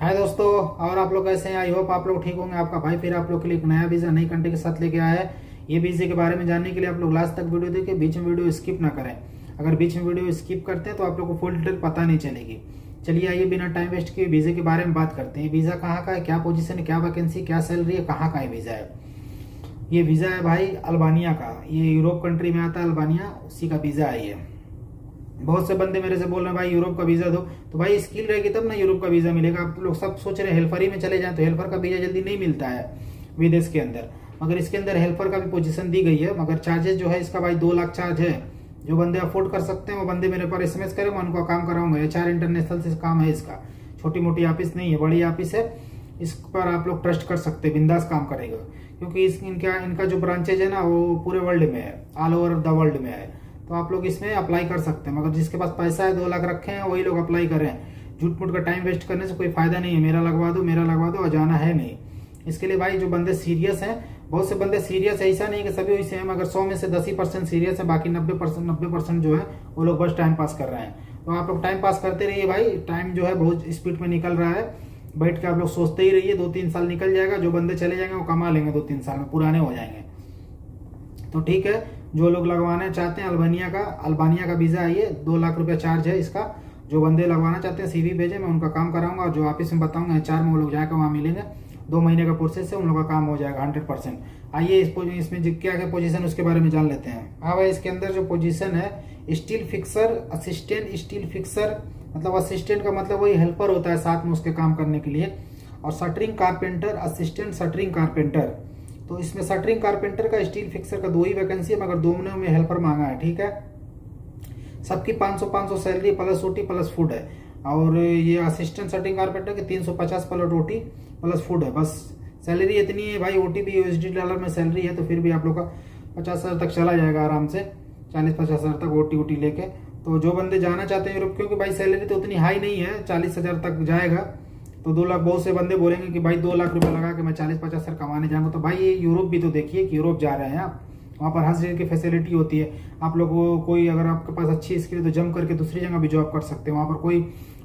हाय दोस्तों, और आप लोग कैसे हैं? आई होप आप लोग ठीक होंगे। आपका भाई फिर आप लोग के लिए एक नया वीज़ा नई कंट्री के साथ लेके आया है। ये वीजे के बारे में जानने के लिए आप लोग लास्ट तक वीडियो देखिए, बीच में वीडियो स्किप ना करें। अगर बीच में वीडियो स्किप करते हैं तो आप लोग को फुल डिटेल पता नहीं चलेगी। चलिए आइए, बिना टाइम वेस्ट किए वीजे के बारे में बात करते हैं। वीज़ा कहाँ का है, क्या पोजिशन है, क्या वैकेंसी क्या सैलरी है, कहाँ का है वीज़ा है? ये वीज़ा है भाई, अल्बानिया का। ये यूरोप कंट्री में आता है, अल्बानिया, उसी का वीज़ा है ये। बहुत से बंदे मेरे से बोल रहे हैं, भाई यूरोप का वीज़ा दो। तो भाई स्किल रहेगी तब ना यूरोप का वीज़ा मिलेगा। आप लोग सब सोच रहे हेल्पर ही में चले जाए तो हेल्पर का वीज़ा जल्दी नहीं मिलता है विदेश के अंदर। मगर इसके अंदर हेल्पर का भी पोजीशन दी गई है, मगर चार्जेस जो है, इसका भाई, दो लाख चार्ज है। जो बंदे अफोर्ड कर सकते हैं, वो बंदे मेरे पर एसएमएस करें, मैं उनका काम कराऊँगा। एच आर इंटरनेशनल से काम है इसका। छोटी मोटी ऑफ़िस नहीं है, बड़ी ऑफ़िस है। इस पर आप लोग ट्रस्ट कर सकते हैं, बिंदास काम करेगा। क्योंकि इस, इनका इनका जो ब्रांचेज है ना, वो पूरे वर्ल्ड में है ऑल ओवर द वर्ल्ड में है। तो आप लोग इसमें अप्लाई कर सकते हैं। मगर जिसके पास पैसा है, दो लाख रखे हैं, वही लोग अप्लाई करें। झूठ मूठ का टाइम वेस्ट करने से कोई फ़ायदा नहीं है। मेरा लगवा दो, मेरा लगवा दो और जाना है नहीं। इसके लिए भाई, जो बंदे सीरियस हैं, बहुत से बंदे सीरियस है। ऐसा नहीं कि सभी वैसे हैं, मगर सौ में से दस ही परसेंट सीरियस है, बाकी नब्बे परसेंट नब्बे परसेंट जो है, वो लोग बस टाइम पास कर रहे हैं। तो आप लोग टाइम पास करते रहिए भाई। टाइम जो है बहुत स्पीड में निकल रहा है। बैठ के आप लोग सोचते ही रहिए दो तीन साल निकल जाएगा। जो बंदे चले जाएँगे, वो कमा लेंगे दो तीन साल में, पुराने हो जाएँगे। तो ठीक है जो लोग लगवाना चाहते हैं अल्बानिया का अल्बानिया का वीज़ा ये, दो लाख रुपया चार्ज है इसका। जो बंदे लगवाना चाहते हैं सीवी भेजे, मैं उनका काम कराऊँगा और जो ऑफ़िस में बताऊँगा एच में वो लोग जाकर वहाँ मिलेंगे। दो महीने का प्रोसेस है, उन लोगों का काम हो जाएगा हंड्रेड परसेंट आइए इस इसमें क्या क्या पोजीशन उसके बारे में जान लेते हैं। हाँ भाई, इसके अंदर जो पोजीशन है steel fixer assistant steel fixer मतलब असिस्टेंट का मतलब वही हेल्पर होता है साथ में उसके काम करने के लिए। और shuttering carpenter assistant shuttering carpenter तो इसमें सटरिंग कारपेंटर का, स्टील फिक्सर का दो ही वैकेंसी है, मगर दोनों में हेल्पर मांगा है, ठीक है? सबकी 500 500 salary plus OT plus food है। और ये असिस्टेंट सटरिंग कारपेंटर की 350 प्लस ओटी प्लस फ़ूड है, बस। सैलरी इतनी है भाई ओटी भी यूएसडी डॉलर में सैलरी है तो फिर भी आप लोग का पचास हज़ार तक चला जाएगा आराम से। चालीस पचास हज़ार तक ओटी ओटी लेके। तो जो बंदे जाना चाहते हैं यूरोप, क्योंकि भाई सैलरी तो उतनी हाई नहीं है, चालीस हज़ार तक जाएगा। तो दो लाख बहुत से बंदे बोलेंगे कि भाई दो लाख रुपए लगा के मैं चालीस पचास हज़ार कमाने जाऊँगा। तो भाई ये यूरोप भी तो देखिए कि यूरोप जा रहे हैं आप। वहाँ पर हर चीज़ की फैसिलिटी होती है। आप लोग को कोई अगर आपके पास अच्छी स्किल तो जम करके दूसरी जगह भी जॉब कर सकते हैं। वहाँ पर कोई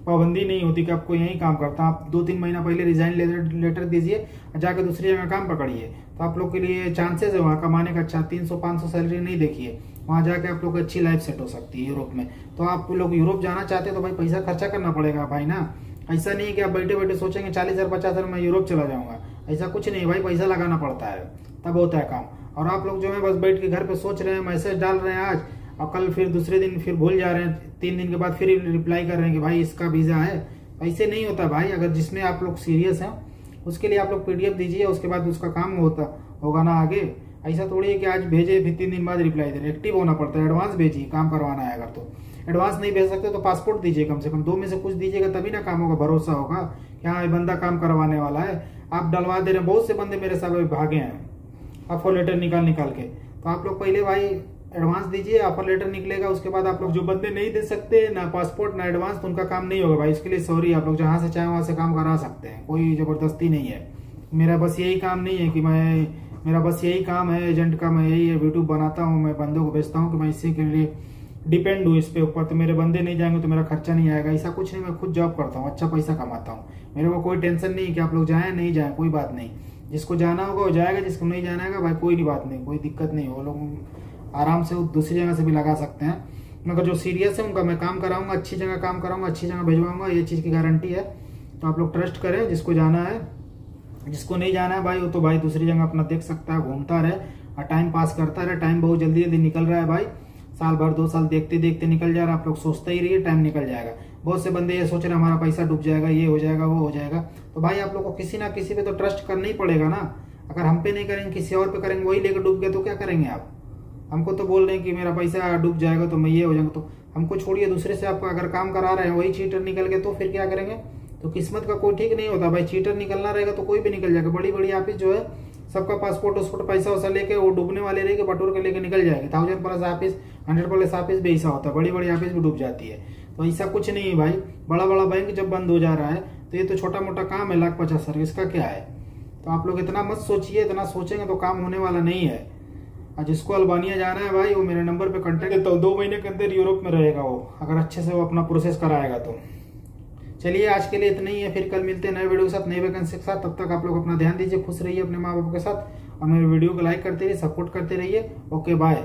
पाबंदी नहीं होती कि आपको यहीं काम करता आप दो तीन महीना पहले रिजाइन लेटर लेटर दीजिए जाकर दूसरी जगह काम पकड़िए। तो आप लोग के लिए चांसेस है वहाँ कमाने का अच्छा। तीन सौ, पाँच सौ सैलरी नहीं देखिए। वहाँ जाके आप लोग अच्छी लाइफ सेट हो सकती है यूरोप में। तो आप लोग यूरोप जाना चाहते हैं तो भाई पैसा खर्चा करना पड़ेगा भाई ना। ऐसा नहीं है कि आप बैठे बैठे सोचेंगे, चालीस हज़ार, पचास हज़ार, मैं यूरोप चला जाऊँगा। ऐसा कुछ नहीं, भाई पैसा लगाना पड़ता है। तब होता है काम। और आप लोग जो है, बस बैठ के घर पे सोच रहे हैं, मैसेज डाल रहे हैं आज, और कल फिर दूसरे दिन फिर भूल जा रहे हैं, तीन दिन के बाद फिर रिप्लाई कर रहे हैं कि भाई इसका वीज़ा है। ऐसे नहीं होता भाई, अगर जिसमें आप लोग सीरियस हैं, उसके लिए आप लोग पीडीएफ दीजिए, उसके बाद उसका काम होता, होगा ना आगे। ऐसा थोड़ी है कि आज भेजे, फिर तीन दिन बाद रिप्लाई दे रहे एक्टिव होना पड़ता है एडवांस भेजिए, काम करवाना है अगर तो। एडवांस नहीं भेज सकते तो पासपोर्ट दीजिए कम से कम। दो में से कुछ दीजिएगा, तभी ना काम होगा भरोसा होगा कि हाँ ये बंदा काम करवाने वाला है। आप डलवा दे रहे हैं, बहुत से बंदे मेरे साथ भागे हैं। ऑफ़र लेटर निकाल निकाल के। तो आप लोग पहले भाई एडवांस दीजिए ऑफ़र लेटर निकलेगा, उसके बाद आप लोग जो बंदे नहीं दे सकते, ना पासपोर्ट ना एडवांस तो उनका काम नहीं होगा भाई। इसके लिए सॉरी आप लोग जहाँ से चाहे वहाँ से काम करा सकते हैं। कोई ज़बरदस्ती नहीं है। मेरा बस यही काम नहीं है कि मैं मेरा बस यही काम है एजेंट का मैं यही यूट्यूब बनाता हूँ, मैं बंदों को भेजता हूँ कि मैं इसी के लिए डिपेंड हूँ इस पे ऊपर। तो मेरे बंदे नहीं जाएँगे तो मेरा खर्चा नहीं आएगा। ऐसा कुछ नहीं, मैं खुद जॉब करता हूँ अच्छा पैसा कमाता हूँ। मेरे को कोई टेंशन नहीं कि आप लोग जाए, नहीं जाए, कोई बात नहीं। जिसको जाना होगा वो जाएगा, जिसको नहीं जाना है भाई कोई बात नहीं, कोई दिक्कत नहीं। वो लोग आराम से दूसरी जगह से भी लगा सकते हैं। मगर जो सीरियस है उनका मैं काम कराऊँगा, अच्छी जगह काम कराऊँगा, अच्छी जगह भेजवाऊँगा, ये चीज़ की गारंटी है। तो आप लोग ट्रस्ट करें, जिसको जाना है जिसको नहीं जाना है भाई, वो तो भाई दूसरी जगह अपना देख सकता है, घूमता रहे, और टाइम पास करता रहे। टाइम बहुत जल्दी जल्दी निकल रहा है भाई। साल भर, दो साल देखते देखते निकल जा रहा है। आप लोग सोचते ही रहिए टाइम निकल जाएगा। बहुत से बंदे ये सोच रहे हमारा पैसा डूब जाएगा, ये हो जाएगा, वो हो जाएगा। तो भाई आप लोग को किसी ना किसी पे तो ट्रस्ट करना ही पड़ेगा ना। अगर हम पे नहीं करेंगे, किसी और पे करेंगे, वही लेकर डूब गए तो क्या करेंगे आप? हमको तो बोल रहे हैं कि मेरा पैसा डूब जाएगा तो मैं ये हो जाऊँगा। तो हमको छोड़िए, दूसरे से आप अगर काम करा रहे हैं, वही चीटर निकल गए तो फिर क्या करेंगे? तो किस्मत का कोई ठीक नहीं होता। भाई चीटर निकलना रहेगा तो कोई भी निकल जाएगा। बड़ी बड़ी ऑफ़िस जो है सबका पासपोर्ट उसपोर्ट पैसा वैसा लेके वो डूबने वाले रहेंगे बटोर के लेके निकल जाएँगे। Thousand plus office hundred plus office भी ऐसा होता है। बड़ी बड़ी ऑफ़िस भी डूब जाती है। तो ऐसा कुछ नहीं है भाई। बड़ा बड़ा बैंक जब बंद हो जा रहा है तो ये तो छोटा मोटा काम है लाख पचास सर इसका क्या है? तो आप लोग इतना मत सोचिए इतना सोचेंगे तो काम होने वाला नहीं है। और जिसको अल्बानिया जाना है भाई वो मेरे नंबर पे कांटेक्ट तो दो महीने के अंदर यूरोप में रहेगा वो। अगर अच्छे से वो अपना प्रोसेस कराएगा तो। चलिए, आज के लिए इतना ही है। फिर कल मिलते हैं नए वीडियो के साथ, नए वैकेंसी के साथ। तब तक आप लोग अपना ध्यान दीजिए, खुश रहिए अपने माँ बाप के साथ। और मेरे वीडियो को लाइक करते रहिए सपोर्ट करते रहिए। Okay bye